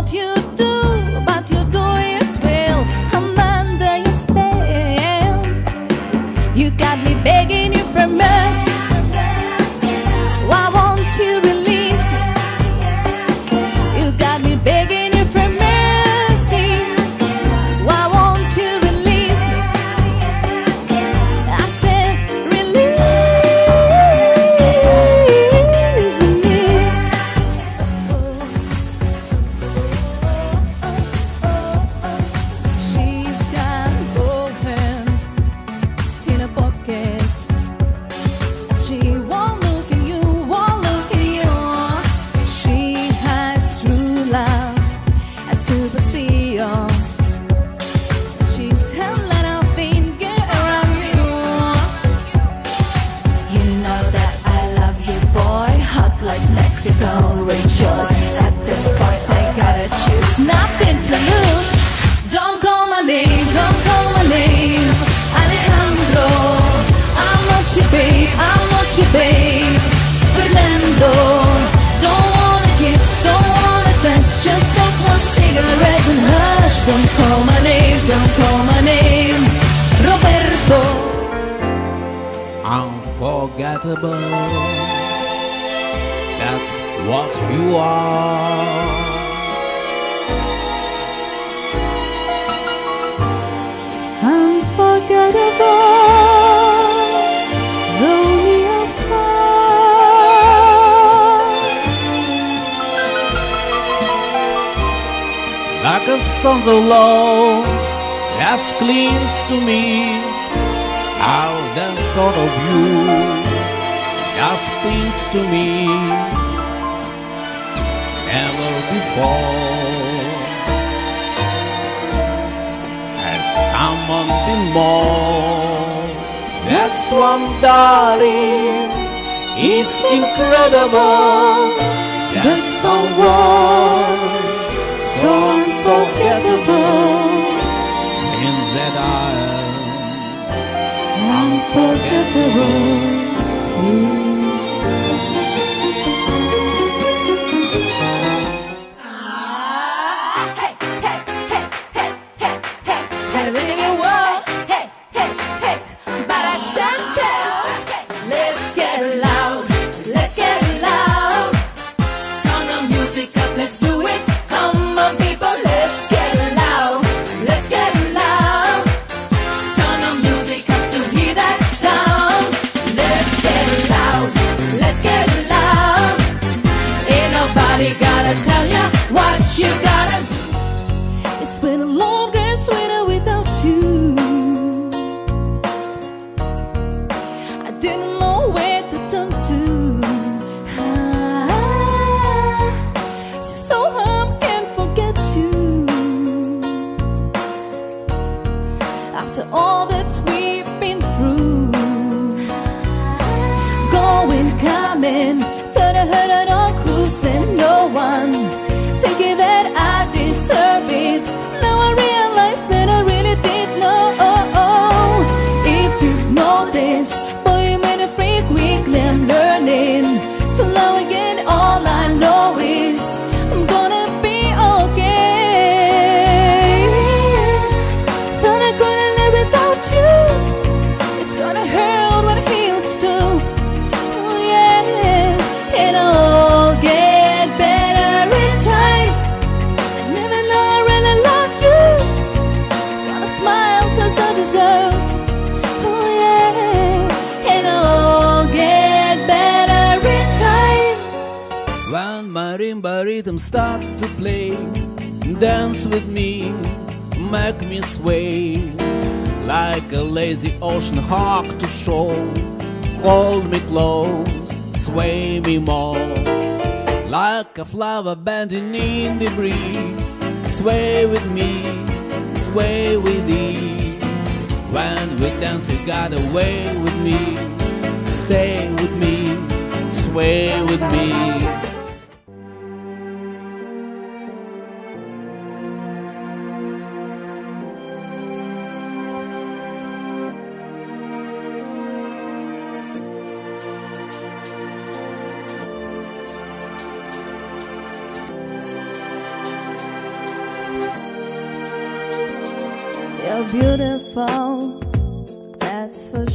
without you. Musical choice. At this point, I gotta choose. Nothing to lose. Don't call my name, don't call my name. Alejandro, not your babe, I'm babe. Fernando, don't wanna kiss, don't wanna touch. Just one cigarette and hush. Don't call my name, don't call my name. Roberto. Unforgettable. What you are. Unforgettable. Romeo Like a sun so low that clings to me. How the thought of you does things to me never before. Has someone been more? That's one, darling. It's incredible that someone It's been a long winter without deserved. Oh yeah, all get better in time. When marimba rhythms start to play, dance with me, make me sway like a lazy ocean hawk to shore. Hold me close, sway me more, like a flower bending in the breeze. Sway with me, sway with ease. You got away with me, stay with me, sway with me. You're beautiful, for